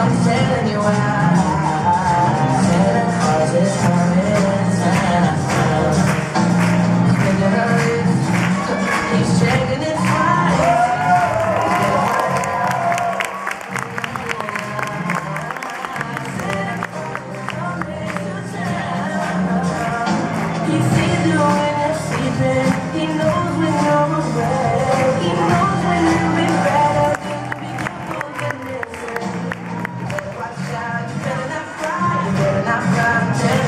I'm telling you why I've got